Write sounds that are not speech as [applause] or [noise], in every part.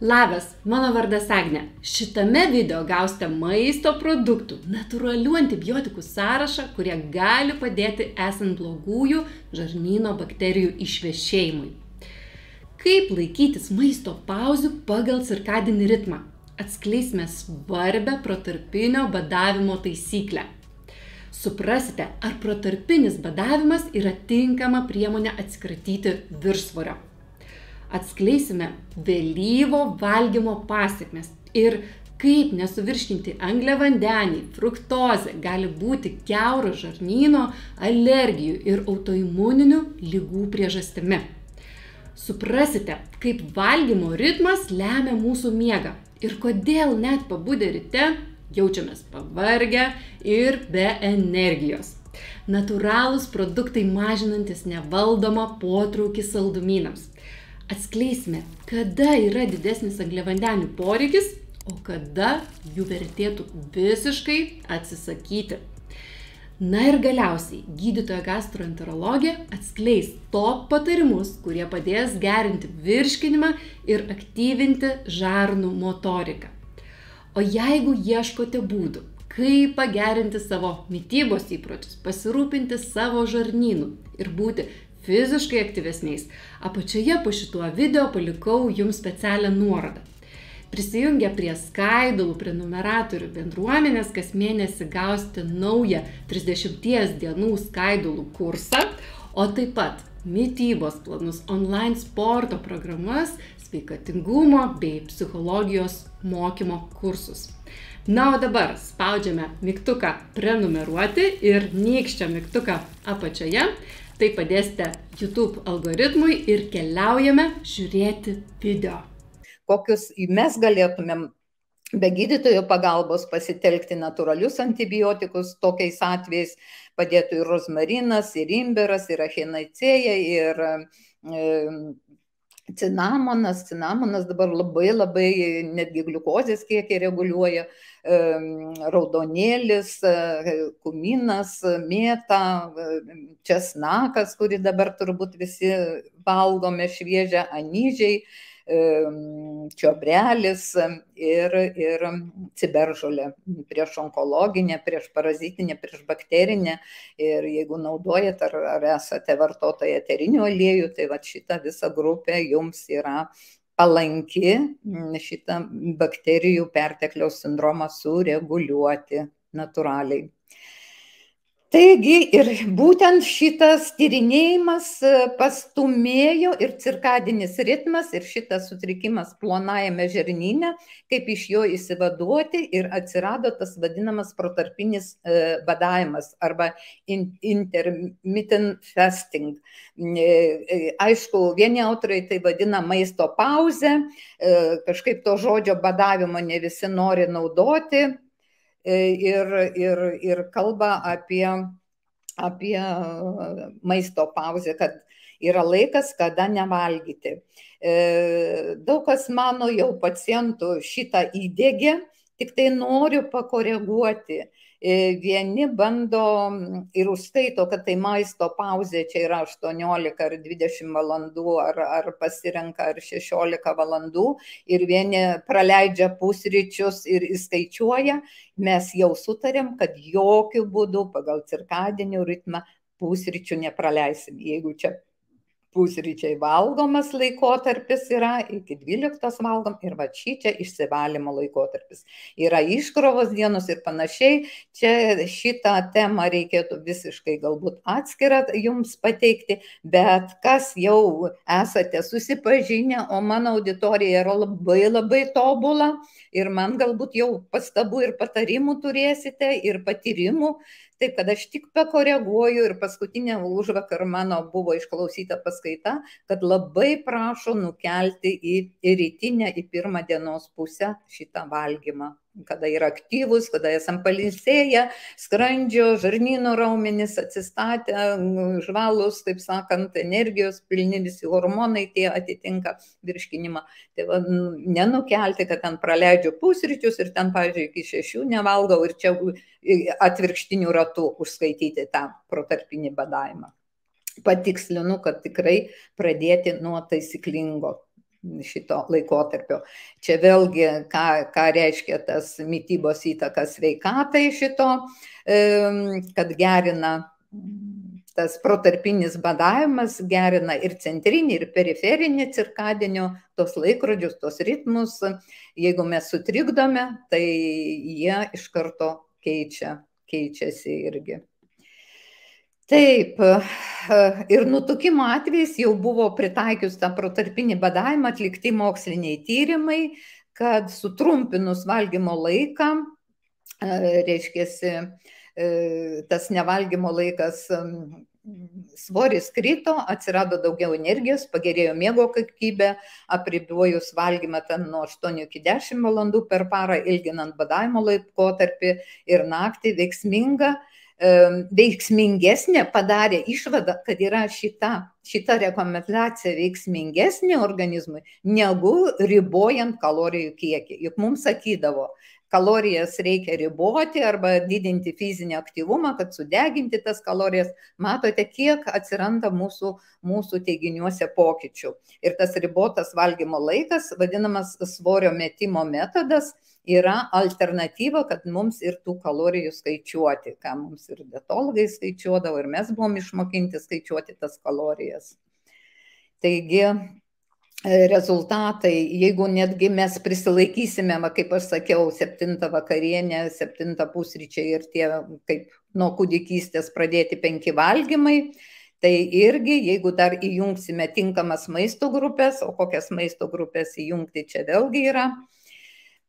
Labas, mano vardas Agne. Šitame video gausite maisto produktų, natūralių antibiotikų sąrašą, kurie gali padėti esant blogųjų žarnyno bakterijų išvešėjimui. Kaip laikytis maisto pauzių pagal cirkadinį ritmą? Atskleisime svarbę protarpinio badavimo taisyklę. Suprasite, ar protarpinis badavimas yra tinkama priemonė atsikratyti viršsvorio atskleisime vėlyvo valgymo pasiekmes ir kaip nesuvirškinti angliavandenį, fruktozę gali būti keuro žarnyno, alergijų ir autoimuninių lygų priežastimi. Suprasite, kaip valgymo ritmas lemia mūsų miegą ir kodėl net pabudę ryte jaučiamės pavargę ir be energijos. Natūralūs produktai mažinantis nevaldomą potraukį saldumynams atskleisime, kada yra didesnis angliavandenių poreikis, o kada jų vertėtų visiškai atsisakyti. Na ir galiausiai gydytoja gastroenterologė atskleis top patarimus, kurie padės gerinti virškinimą ir aktyvinti žarnų motoriką. O jeigu ieškote būdų, kaip pagerinti savo mytybos įpročius, pasirūpinti savo žarnynu ir būti fiziškai aktyvesniais. Apačioje po šituo video palikau jums specialią nuorodą. Prisijungę prie skaidulų prenumeratorių bendruomenės, kas mėnesį gausite naują 30 dienų skaidulų kursą, o taip pat mytybos planus, online sporto programas, sveikatingumo bei psichologijos mokymo kursus. Na, o dabar spaudžiame mygtuką prenumeruoti ir nykščio mygtuką apačioje Tai padėsite YouTube algoritmui ir keliaujame žiūrėti video. Kokius mes galėtumėm be gydytojo pagalbos pasitelkti natūralius antibiotikus, tokiais atvejais padėtų ir rozmarinas, ir imberas, ir achinacėja, ir e, cinamonas, cinamonas dabar labai labai netgi gliukozės kiekį reguliuoja, raudonėlis, kuminas, mėta, česnakas, kurį dabar turbūt visi valgome šviežią, anyžiai čiobrelis ir, ir ciberžolė prieš onkologinę, prieš parazitinę, prieš bakterinę. Ir jeigu naudojat ar, ar esate vartotojai eterinių aliejų, tai va šita visa grupė jums yra palanki šitą bakterijų pertekliaus sindromą sureguliuoti natūraliai. Taigi ir būtent šitas tyrinėjimas e, pastumėjo ir cirkadinis ritmas ir šitas sutrikimas plonajame žarnyne, kaip iš jo įsivaduoti ir atsirado tas vadinamas protarpinis e, badavimas arba intermittent fasting. E, aišku, vieni autorai tai vadina maisto pauzę, kažkaip to žodžio badavimo ne visi nori naudoti, ir, ir, ir kalba apie, apie maisto pauzę, kad yra laikas, kada nevalgyti. E, daug kas mano jau pacientų šitą įdėgė, tik tai noriu pakoreguoti E, vieni bando ir užskaito, kad tai maisto pauzė čia yra 18 ar 20 valandų, ar, ar pasirenka ar 16 valandų, ir vieni praleidžia pusryčius ir įskaičiuoja, mes jau sutarėm, kad jokių būdų pagal cirkadinių ritmą pusryčių nepraleisim. Jeigu čia pusryčiai valgomas laikotarpis yra, iki 12 valgom ir va šį čia išsivalymo laikotarpis. Yra iškrovos dienos ir panašiai. Čia šitą temą reikėtų visiškai galbūt atskirą jums pateikti, bet kas jau esate susipažinę, o mano auditorija yra labai labai tobula ir man galbūt jau pastabų ir patarimų turėsite ir patyrimų, Taip, kad aš tik pakoreguoju ir paskutinė užvakar mano buvo išklausyta paskaita, kad labai prašo nukelti į, rytinę, į pirmą dienos pusę šitą valgymą kada yra aktyvus, kada esam palisėję, skrandžio, žarnyno raumenis atsistatę, žvalus, taip sakant, energijos pilni visi hormonai tie atitinka virškinimą. Tai va, nenukelti, kad ten praleidžiu pusryčius ir ten, pavyzdžiui, iki šešių nevalgau ir čia atvirkštinių ratų užskaityti tą protarpinį badavimą. Patikslinu, kad tikrai pradėti nuo taisyklingo šito laikotarpio. Čia vėlgi, ką, ką reiškia tas mytybos įtaka sveikatai šito, kad gerina tas protarpinis badavimas gerina ir centrinį, ir periferinį cirkadinio, tos laikrodžius, tos ritmus. Jeigu mes sutrikdome, tai jie iš karto keičia, keičiasi irgi. Taip, [sighs] ir nutukimo atvejais jau buvo pritaikius tą protarpinį badavimą atlikti moksliniai tyrimai, kad sutrumpinus valgymo laiką, reiškia, E, tas nevalgymo laikas svoris krito, atsirado daugiau energijos, pagerėjo miego kokybė, apribojus valgymą ten nuo 8 iki 10 valandų per parą, ilginant badavimo laikotarpį ir naktį veiksminga, e, veiksmingesnė padarė išvadą, kad yra šita, šita rekomendacija veiksmingesnė organizmui negu ribojant kalorijų kiekį. Juk mums sakydavo, kalorijas reikia riboti arba didinti fizinį aktyvumą, kad sudeginti tas kalorijas. Matote, kiek atsiranda mūsų, mūsų teiginiuose pokyčių. Ir tas ribotas valgymo laikas, vadinamas svorio metimo metodas, yra alternatyva, kad mums ir tų kalorijų skaičiuoti, ką mums ir dietologai skaičiuodavo, ir mes buvom išmokinti skaičiuoti tas kalorijas. Taigi, rezultatai, jeigu netgi mes prisilaikysime, kaip aš sakiau, septintą vakarienę, septintą pusryčiai ir tie, kaip nuo kūdikystės pradėti penki valgymai, tai irgi, jeigu dar įjungsime tinkamas maisto grupės, o kokias maisto grupės įjungti čia vėlgi yra,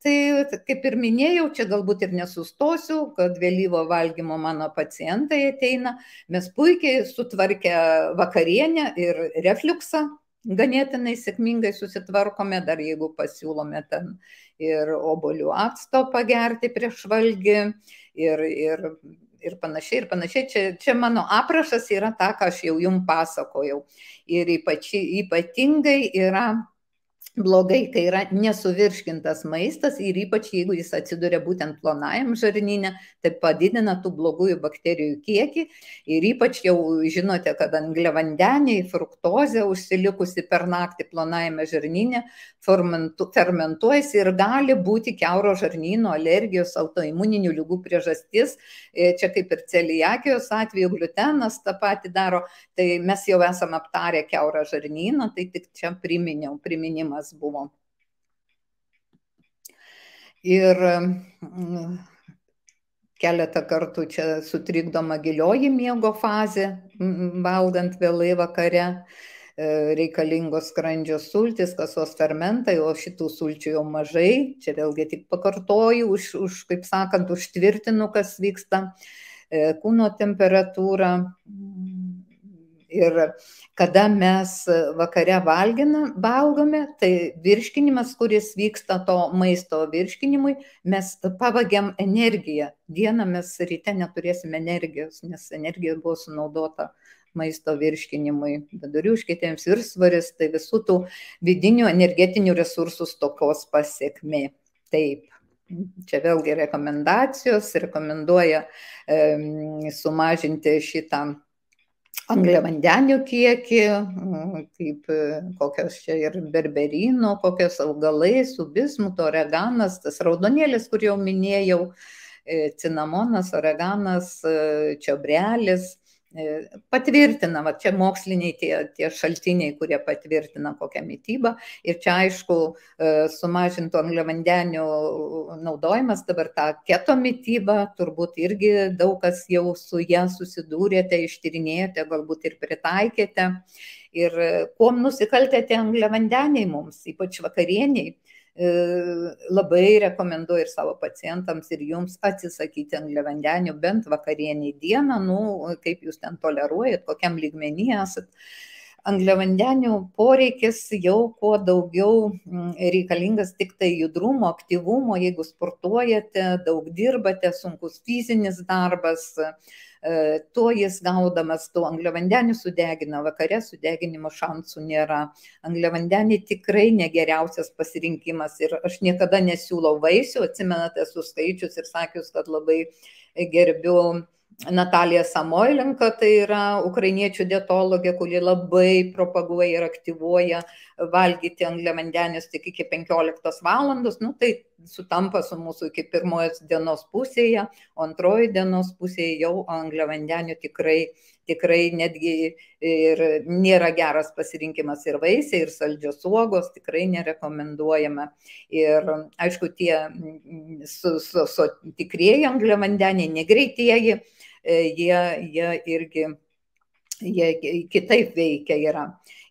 tai kaip ir minėjau, čia galbūt ir nesustosiu, kad vėlyvo valgymo mano pacientai ateina, mes puikiai sutvarkę vakarienę ir refluksą ganėtinai sėkmingai susitvarkome, dar jeigu pasiūlome ten ir obolių acto pagerti prieš valgį ir, ir, ir panašiai, ir panašiai. Čia, čia mano aprašas yra ta, ką aš jau jums pasakojau. Ir ypač, ypatingai yra blogai, kai yra nesuvirškintas maistas ir ypač jeigu jis atsiduria būtent plonajam žarnyne, tai padidina tų blogųjų bakterijų kiekį ir ypač jau žinote, kad angliavandeniai, fruktozė užsilikusi per naktį plonajame žarnyne fermentu, fermentuojasi ir gali būti keuro žarnyno alergijos autoimuninių lygų priežastis. E, čia kaip ir celiakijos atveju gliutenas tą patį daro, tai mes jau esame aptarę keurą žarnyną, tai tik čia priminiau, priminimas kas buvo. Ir mm, keletą kartų čia sutrikdoma gilioji miego fazė, valgant vėlai vakare, e, reikalingos skrandžio sultis, kasos fermentai, o šitų sulčių jau mažai. Čia vėlgi tik pakartoju, už, už kaip sakant, užtvirtinu, kas vyksta e, kūno temperatūra. Ir kada mes vakare valgina, valgome, tai virškinimas, kuris vyksta to maisto virškinimui, mes pavagiam energiją. Dieną mes ryte neturėsime energijos, nes energija buvo sunaudota maisto virškinimui, vidurių užkėtėjams virsvaris, tai visų tų vidinių energetinių resursų stokos pasiekmė. Taip. Čia vėlgi rekomendacijos, rekomenduoja e, sumažinti šitą angliavandenių kiekį, kaip kokios čia ir berberino, kokios augalai, su bismuto, oreganas, tas raudonėlis, kur jau minėjau, e, cinamonas, oreganas, e, čiobrelis E, patvirtina, va čia moksliniai tie, tie šaltiniai, kurie patvirtina kokią mytybą. Ir čia aišku, e, sumažintų angliavandenių naudojimas, dabar tą keto mytybą, turbūt irgi daug kas jau su ją susidūrėte, ištyrinėjote, galbūt ir pritaikėte. Ir e, kuo nusikaltė tie angliavandeniai mums, ypač vakarieniai E, labai rekomenduoju ir savo pacientams, ir jums atsisakyti angliavandenių bent vakarienį dieną, nu, kaip jūs ten toleruojat, kokiam lygmenį esat. Angliavandenių poreikis jau kuo daugiau reikalingas tik tai judrumo, aktyvumo, jeigu sportuojate, daug dirbate, sunkus fizinis darbas, E, tuo jis gaudamas tų angliavandenių sudegina, vakare sudeginimo šansų nėra. Angliavandeniai tikrai negeriausias pasirinkimas ir aš niekada nesiūlau vaisių, atsimenate, esu skaičius ir sakius, kad labai gerbiu Natalija Samoilenko, tai yra ukrainiečių dietologė, kuri labai propaguoja ir aktyvuoja valgyti angliavandenius tik iki 15 valandos, nu, tai sutampa su mūsų iki pirmojos dienos pusėje, o antroji dienos pusėje jau angliavandenių tikrai, tikrai netgi ir nėra geras pasirinkimas ir vaisiai, ir saldžios uogos, tikrai nerekomenduojama. Ir aišku, tie su, su, su tikrieji angliavandeniai, negreitieji, jie, jie irgi jie kitaip veikia yra.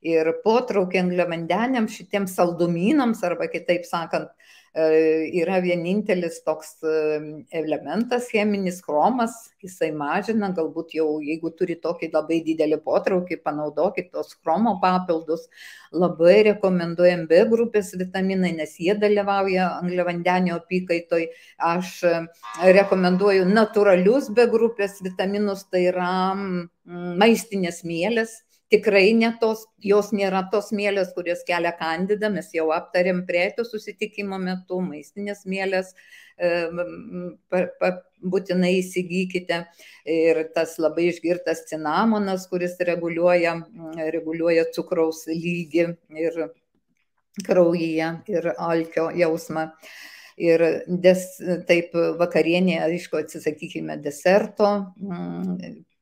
Ir potraukį angliavandeniams šitiems saldumynams arba kitaip sakant, E, yra vienintelis toks e, elementas cheminis chromas, jisai mažina, galbūt jau jeigu turi tokį labai didelį potraukį, panaudokit tos chromo papildus. Labai rekomenduojam B grupės vitaminai, nes jie dalyvauja angliavandenio apykaitoj. Aš e, rekomenduoju natūralius B grupės vitaminus, tai yra maistinės mielės tikrai ne tos, jos nėra tos mėlės, kurios kelia kandidą, mes jau aptarėm prieito susitikimo metu, maistinės mėlės e, pa, pa, būtinai įsigykite. Ir tas labai išgirtas cinamonas, kuris reguliuoja, reguliuoja cukraus lygį ir kraujyje ir alkio jausmą. Ir des, taip vakarienė, aišku, atsisakykime deserto,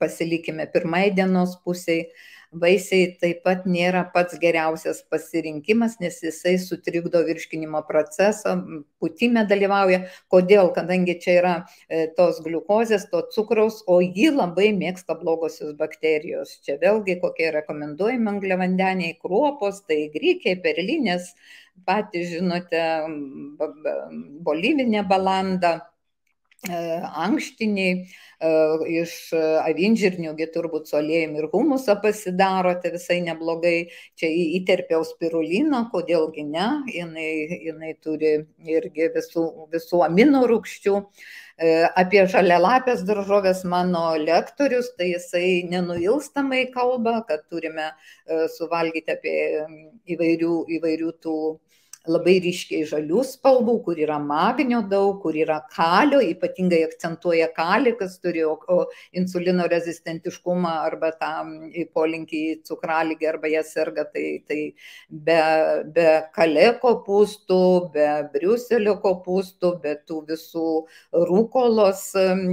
pasilikime pirmai dienos pusiai, vaisiai taip pat nėra pats geriausias pasirinkimas, nes jisai sutrikdo virškinimo procesą, putime dalyvauja. Kodėl? Kadangi čia yra e, tos gliukozės, to cukraus, o jį labai mėgsta blogosios bakterijos. Čia vėlgi kokie rekomenduojami angliavandeniai, kruopos, tai grykiai, perlinės, patys žinote, bolivinė balanda ankštiniai, iš avinžirniųgi turbūt su aliejumi ir humusą pasidarote visai neblogai. Čia įterpiau spiruliną, kodėlgi ne, jinai, jinai turi irgi visų, visų amino rūkščių. Apie žalialapės daržovės mano lektorius, tai jisai nenuilstamai kalba, kad turime suvalgyti apie įvairių, įvairių tų labai ryškiai žalių spalvų, kur yra magnio daug, kur yra kalio, ypatingai akcentuoja kalį, kas turi insulino rezistentiškumą arba tą polinkį į cukralygį arba ją serga, tai, tai be, be kalė kopūstų, be briuselio kopūstų, be tų visų rūkolos,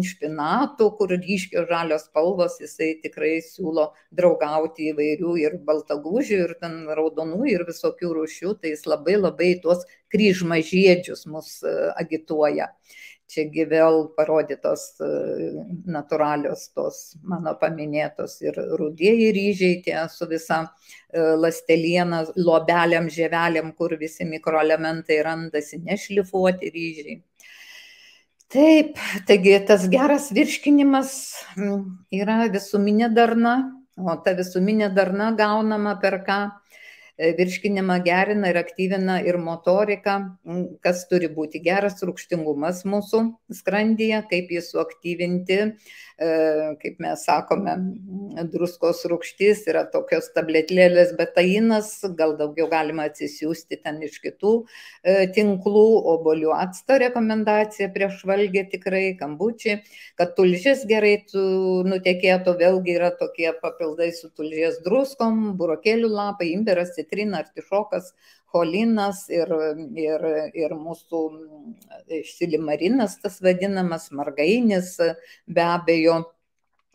špinatų, kur ryškios žalios spalvos, jisai tikrai siūlo draugauti įvairių ir baltagūžių, ir ten raudonų, ir visokių rūšių, tai jis labai labai labai tuos kryžmažiedžius mus e, agituoja. Čiagi vėl parodytos e, natūralios tos mano paminėtos ir rudieji ryžiai tie su visa e, lasteliena, lobeliam, žievelėm, kur visi mikroelementai randasi, nešlifuoti ryžiai. Taip, taigi tas geras virškinimas yra visuminė darna, o ta visuminė darna gaunama per ką? Virškinimą gerina ir aktyvina ir motoriką, kas turi būti geras rūkštingumas mūsų skrandyje, kaip jį suaktyvinti, E, kaip mes sakome, druskos rūkštis yra tokios tabletlėlės betainas, gal daugiau galima atsisiųsti ten iš kitų e, tinklų, obolių acto rekomendacija prieš valgį tikrai, kambučiai, kad tulžis gerai nutekėtų, vėlgi yra tokie papildai su tulžies druskom, burokėlių lapai, imberas, citrina, artišokas, cholinas ir, ir, ir mūsų silimarinas, tas vadinamas margainis, be abejo.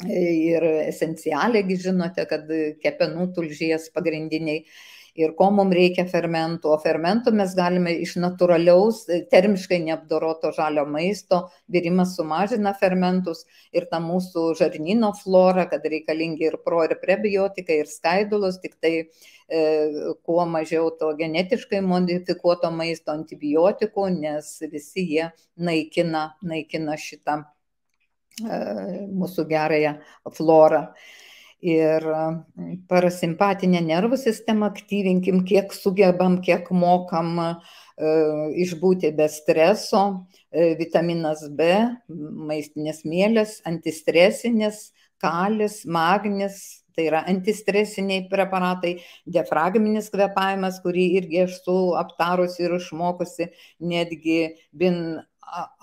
Ir esencialiai žinote, kad kepenų tulžies pagrindiniai ir ko mums reikia fermentų. O fermentų mes galime iš natūraliaus, termiškai neapdoroto žalio maisto, virimas sumažina fermentus ir ta mūsų žarnyno flora, kad reikalingi ir pro ir prebiotikai, ir skaidulos, tik tai e, kuo mažiau to genetiškai modifikuoto maisto antibiotikų, nes visi jie naikina, naikina šitą e, mūsų gerąją florą ir parasimpatinę nervų sistemą aktyvinkim, kiek sugebam, kiek mokam e, išbūti be streso, e, vitaminas B, maistinės mėlės, antistresinės, kalis, magnis, tai yra antistresiniai preparatai, diafragminis kvepavimas, kurį irgi esu aptarusi ir išmokusi, netgi bin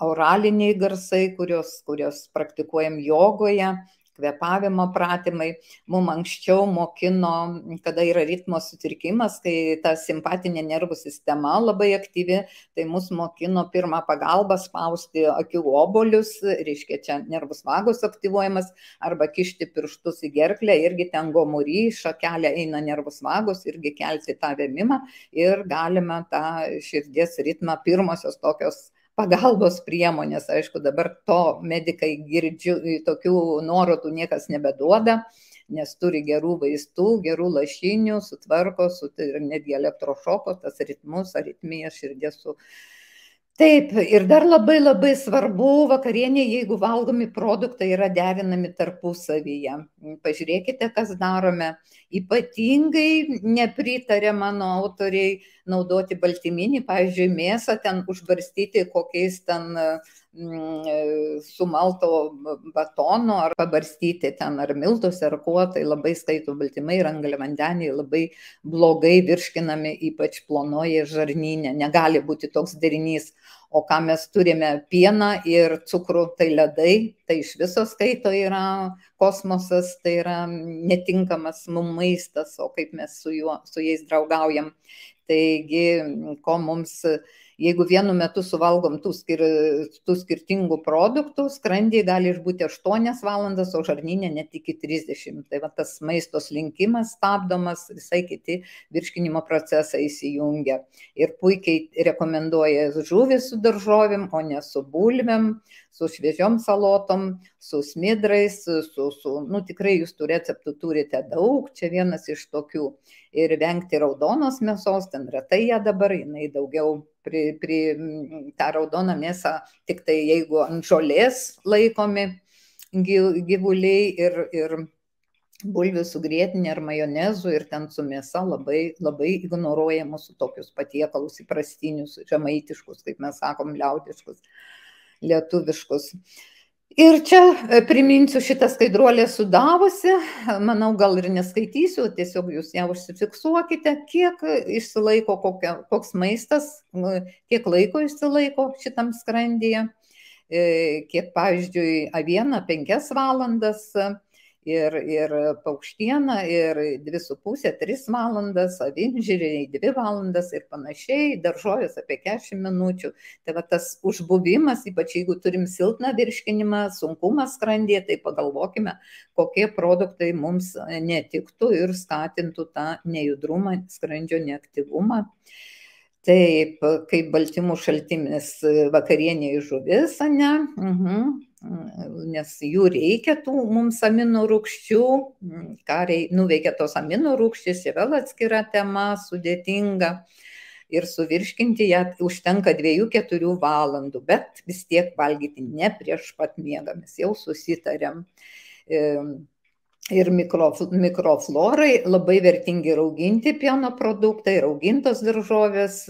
auraliniai garsai, kurios, kurios praktikuojam jogoje, kvėpavimo pratimai. Mums anksčiau mokino, kada yra ritmo sutrikimas, kai ta simpatinė nervų sistema labai aktyvi, tai mus mokino pirmą pagalbą spausti akių obolius, reiškia čia nervus vagos aktyvuojamas, arba kišti pirštus į gerklę, irgi ten gomurį, šakelė eina nervus vagos, irgi kelti tą vėmimą ir galime tą širdies ritmą, pirmosios tokios pagalbos priemonės. Aišku, dabar to medikai girdžiu, tokių nuorodų niekas nebeduoda, nes turi gerų vaistų, gerų lašinių, sutvarko, su, ir netgi elektrošoko, tas ritmus, aritmija, širdies su taip ir dar labai labai svarbu vakarienėj jeigu valgomi produktai yra derinami tarpusavyje pažiūrėkite kas darome ypatingai nepritaria mano autoriai naudoti baltyminį pavyzdžiui mėsą ten užbarstyti kokiais ten mm, sumalto batono ar pabarstyti ten ar miltuose ar kuo, tai labai skaito baltymai ir angliavandeniai labai blogai virškinami, ypač plonoje žarnyne. Negali būti toks derinys o ką mes turime pieną ir cukrų, tai ledai, tai iš viso skaito yra kosmosas, tai yra netinkamas mums maistas, o kaip mes su, juo, su jais draugaujam. Taigi, ko mums jeigu vienu metu suvalgom tų, skir, tų skirtingų produktų, skrandyje gali išbūti 8 valandas, o žarninė net iki 30. Tai va tas maisto slinkimas stabdomas, visai kiti virškinimo procesai įsijungia. Ir puikiai rekomenduoja žuvį su daržovėm, o ne su bulvėm, su šviežiom salotom, su smidrais, su, su, nu tikrai jūs tų receptų turite daug, čia vienas iš tokių. Ir vengti raudonos mėsos, ten retai ją dabar, jinai daugiau pri, pri tą raudoną mėsą, tik tai jeigu ant žolės laikomi gyvuliai ir, ir bulvių su grėtinė ar majonezu ir ten su mėsa labai, labai ignoruoja mūsų tokius patiekalus įprastinius, žemaitiškus, kaip mes sakom, liaudiškus, lietuviškus. Ir čia e, priminsiu šitą skaidruolę sudavusi, manau, gal ir neskaitysiu, tiesiog jūs ją užsifiksuokite, kiek išsilaiko, kokia, koks maistas, kiek laiko išsilaiko šitam skrandyje, e, kiek, pavyzdžiui, aviena penkias valandas, ir, ir paukštiena, ir 2,5-3 valandas, avinžyriai 2 valandas ir panašiai, daržovės apie 40 minučių. Tai va tas užbuvimas, ypač jeigu turim silpną virškinimą, sunkumą skrandyje, tai pagalvokime, kokie produktai mums netiktų ir skatintų tą nejudrumą, skrandžio neaktyvumą. Taip, kaip baltymų šaltinis vakarienė žuvis, ne? Mhm nes jų reikia tų mums amino rūgščių, ką rei, nuveikia tos amino rūgštys, čia vėl atskira tema, sudėtinga. Ir suvirškinti ją užtenka 2-4 valandų, bet vis tiek valgyti ne prieš pat miegą, mes jau susitarėm. Ir mikro, mikroflorai labai vertingi rauginti pieno produktai, raugintos daržovės,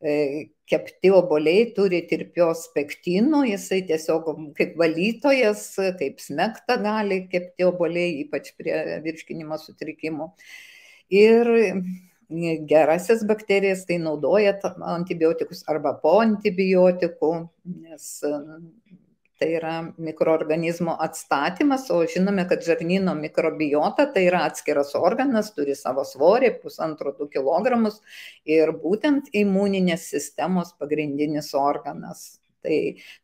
E, kepti oboliai turi tirpios pektinų, jisai tiesiog kaip valytojas, kaip smekta gali kepti oboliai, ypač prie virškinimo sutrikimų. Ir gerasis bakterijas tai naudoja antibiotikus arba po antibiotikų, nes tai yra mikroorganizmo atstatymas, o žinome, kad žarnyno mikrobiota tai yra atskiras organas, turi savo svorį, pusantro 2 kg ir būtent imuninės sistemos pagrindinis organas. Tai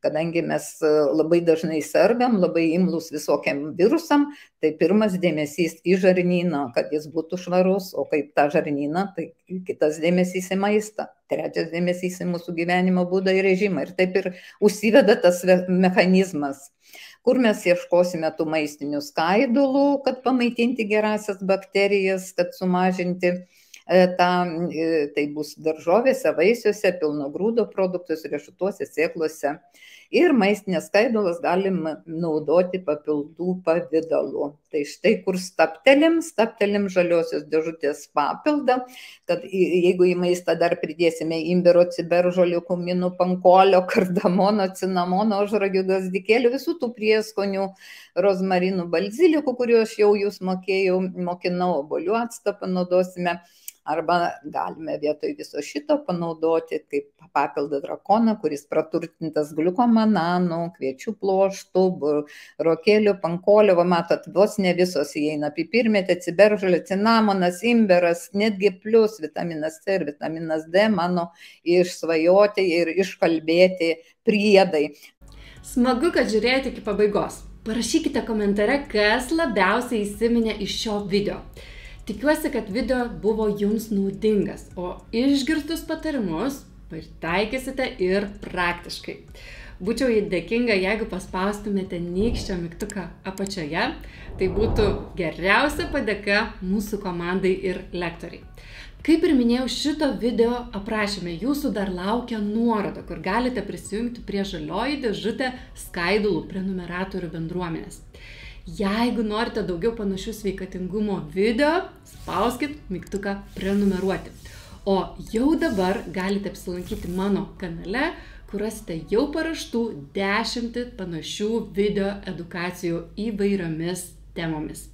kadangi mes e, labai dažnai sergam, labai imlus visokiam virusam, tai pirmas dėmesys į žarnyną, kad jis būtų švarus, o kaip tą žarnyną, tai kitas dėmesys į maistą, trečias dėmesys į mūsų gyvenimo būdą ir režimą. Ir taip ir užsiveda tas mechanizmas kur mes ieškosime tų maistinių skaidulų, kad pamaitinti gerasias bakterijas, kad sumažinti uh, E, tą, e, tai bus daržovėse, vaisiuose, pilno grūdo produktuose, riešutuose, sėklose. Ir maistinės skaidulas galim naudoti papildų pavydalu. Tai štai kur staptelim, staptelim žaliosios dėžutės papildą, kad jeigu į maistą dar pridėsime imbiro, ciberžolių, kuminų, pankolio, [laughs] kardamono, cinamono, ožragių, gazdikėlių, visų tų prieskonių, rozmarinų, balzilikų, kuriuos jau jūs mokėjau, mokinau, obolių atstą panaudosime arba galime vietoj viso šito panaudoti kaip papildą drakoną, kuris praturtintas gliukomananu, kviečių ploštų, rokėlių, pankolio, va matot, vos ne visos įeina pipirmėtė, ciberžalė, cinamonas, imberas, netgi plus vitaminas C ir vitaminas D mano išsvajoti ir iškalbėti priedai. Smagu, kad žiūrėjote iki pabaigos. Parašykite komentare, kas labiausiai įsiminė iš šio video. Tikiuosi, kad video buvo jums naudingas, o išgirstus patarimus pritaikysite ir praktiškai. Būčiau dėkinga, jeigu paspaustumėte nykščio mygtuką apačioje, tai būtų geriausia padėka mūsų komandai ir lektoriai. Kaip ir minėjau, šito video aprašyme jūsų dar laukia nuoroda, kur galite prisijungti prie žalioji dėžutė skaidulų prenumeratorių bendruomenės. Jeigu norite daugiau panašių sveikatingumo video, spauskit mygtuką prenumeruoti. O jau dabar galite apsilankyti mano kanale, kur rasite jau paraštų dešimtį panašių video edukacijų įvairiomis temomis.